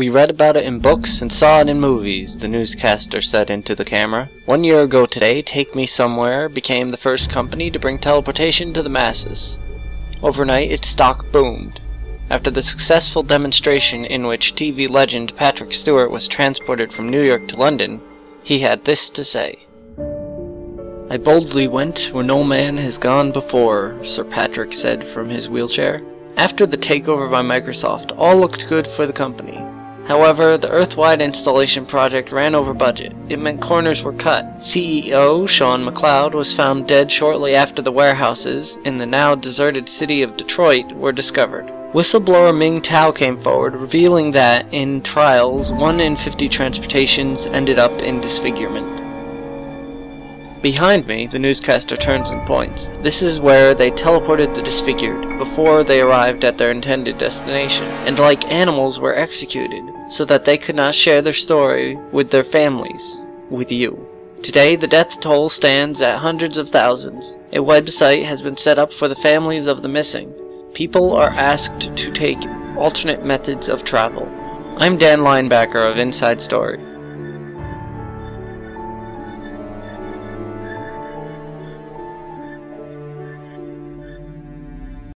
We read about it in books and saw it in movies, the newscaster said into the camera. One year ago today, Take Me Somewhere became the first company to bring teleportation to the masses. Overnight, its stock boomed. After the successful demonstration in which TV legend Patrick Stewart was transported from New York to London, he had this to say. I boldly went where no man has gone before, Sir Patrick said from his wheelchair. After the takeover by Microsoft, all looked good for the company. However, the Earth-wide installation project ran over budget. It meant corners were cut. CEO Sean McLeod was found dead shortly after the warehouses in the now deserted city of Detroit were discovered. Whistleblower Ming Tao came forward, revealing that, in trials, 1 in 50 transportations ended up in disfigurement. Behind me, the newscaster turns and points. This is where they teleported the disfigured, before they arrived at their intended destination, and like animals were executed, so that they could not share their story with their families, with you. Today, the death toll stands at hundreds of thousands. A website has been set up for the families of the missing. People are asked to take alternate methods of travel. I'm Dan Linebacker of Inside Story.